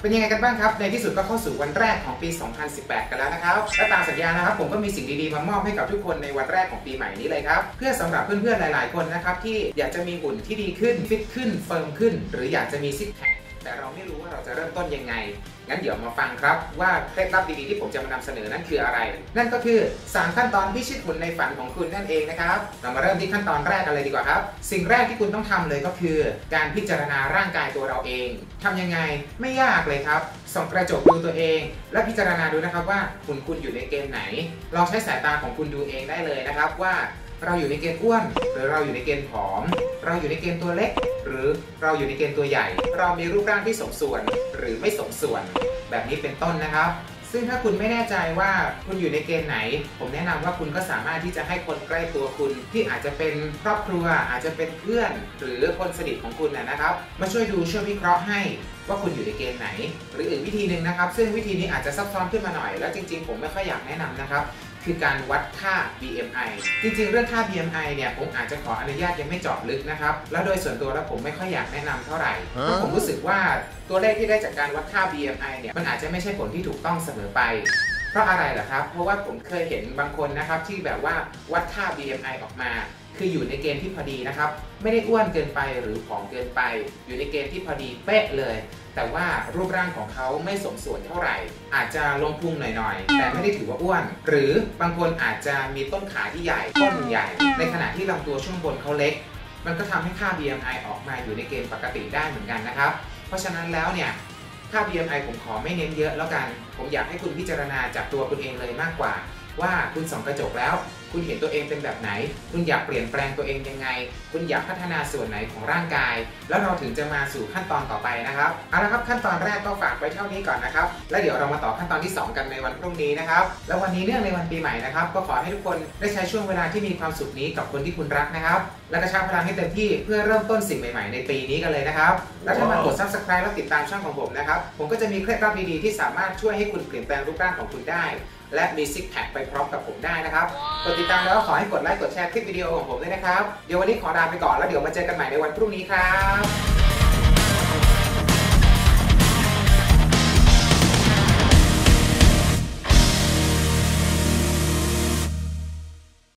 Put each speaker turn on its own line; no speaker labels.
เป็นยังไงกันบ้างครับ ในที่สุดก็เข้าสู่วันแรกของปี 2018 กันแล้วนะครับ และตามสัญญานะครับ ผมก็มีสิ่งดีๆ มามอบให้กับทุกคนในวันแรกของปีใหม่นี้เลยครับ เพื่อสำหรับเพื่อนๆ หลายๆ คนนะครับที่อยากจะมีหุ่นที่ดีขึ้น ฟิตขึ้น เฟิร์มขึ้น หรืออยากจะมีซิกแพค แต่เราไม่รู้ว่าเราจะเริ่มต้นยังไง งั้นเดี๋ยวมาฟังครับว่าเคล็ดลับดีๆที่ผมจะมานำเสนอนั่นคืออะไร นั่นก็คือ 3 ขั้นตอนพิชิตหุ่นในฝันของคุณนั่นเองนะครับ เรามาเริ่มที่ขั้นตอนแรกกันเลยดีกว่าครับ สิ่งแรกที่คุณต้องทำเลยก็คือ การพิจารณาร่างกายตัวเราเองทำยังไงไม่ยากเลยครับส่องกระจกดูตัวเอง และพิจารณาดูนะครับว่าหุ่นคุณอยู่ในเกณฑ์ไหนลองใช้สายตาของคุณดูเองได้เลยนะครับว่า เราอยู่ในเกณฑ์อ้วน หรือเราอยู่ในเกณฑ์ผอม เราอยู่ในเกณฑ์ตัวเล็ก หรือเราอยู่ในเกณฑ์ตัวใหญ่ เรามีรูปร่างที่สมส่วน หรือไม่สมส่วน แบบนี้เป็นต้นนะครับซึ่งถ้าคุณไม่แน่ใจว่าคุณอยู่ในเกณฑ์ไหน ผมแนะนำว่าคุณก็สามารถที่จะให้คนใกล้ตัวคุณที่อาจจะเป็นครอบครัว อาจจะเป็นเพื่อน หรือคนสนิทของคุณนะครับ มาช่วยดูช่วยวิเคราะห์ให้ว่าคุณอยู่ในเกณฑ์ไหน หรืออีกวิธีหนึ่งนะครับ ซึ่งวิธีนี้อาจจะซับซ้อนขึ้นมาหน่อย แล้วจริง ๆ ผมไม่ค่อยอยากแนะนำนะครับ คือการวัดค่า BMI จริงๆ เรื่องค่า BMI เนี่ยผมอาจจะขออนุญาตยังไม่เจาะลึกนะครับ แล้วโดยส่วนตัวแล้วผมไม่ค่อยอยากแนะนำเท่าไหร่เพราะผมรู้สึกว่าตัวเลขที่ได้จากการวัดค่า BMI เนี่ยมันอาจจะไม่ใช่ผลที่ถูกต้องเสมอไป เพราะอะไรล่ะครับ เพราะว่าผมเคยเห็นบางคนนะครับที่แบบว่าวัดค่า BMI ออกมา คืออยู่ในเกณฑ์ที่พอดีนะครับ ไม่ได้อ้วนเกินไปหรือผอมเกินไป อยู่ในเกณฑ์ที่พอดีเป๊ะเลย แต่ว่ารูปร่างของเขาไม่สมส่วนเท่าไหร่ อาจจะลงพุงหน่อยๆ แต่ไม่ได้ถือว่าอ้วน หรือบางคนอาจจะมีต้นขาที่ใหญ่ก้นใหญ่ ในขณะที่ลำตัวช่วงบนเขาเล็ก มันก็ทำให้ค่า BMI ออกมาอยู่ในเกณฑ์ปกติได้เหมือนกันนะครับ เพราะฉะนั้นแล้วเนี่ย ค่า BMI ผมขอไม่เน้นเยอะแล้วกัน ผมอยากให้คุณพิจารณาจากตัวคุณเองเลยมากกว่า ว่าคุณส่องกระจกแล้วคุณเห็นตัวเองเป็นแบบไหน คุณอยากเปลี่ยนแปลงตัวเองยังไง คุณอยากพัฒนาส่วนไหนของร่างกาย แล้วเราถึงจะมาสู่ขั้นตอนต่อไปนะครับเอาละครับขั้นตอนแรกก็ฝากไว้เท่านี้ก่อนนะครับ แล้วเดี๋ยวเรามาต่อขั้นตอนที่ 2 กันในวันพรุ่งนี้นะครับ แล้ววันนี้เนื่องในวันปีใหม่นะครับ ก็ขอให้ทุกคนได้ใช้ช่วงเวลาที่มีความสุขนี้กับคนที่คุณรักนะครับ และกระชับพลังให้เต็มที่เพื่อเริ่มต้นสิ่งใหม่ๆในปีนี้กันเลยนะครับ แล้วถ้ามากด subscribe แล้วติดตามช่องของผมนะครับ ผมก็จะมีเคล็ดลับดีๆที่สามารถช่วยให้คุณเปลี่ยนแปลงรูปร่างของคุณได้ และมีซิกแพคไปพร้อมกับผมได้นะครับกดติดตามแล้วขอให้กดไลค์กดแชร์คลิปวิดีโอของผมด้วยนะครับ เดี๋ยววันนี้ขอลาไปก่อนแล้วเดี๋ยวมาเจอกันใหม่ในวันพรุ่งนี้ครับ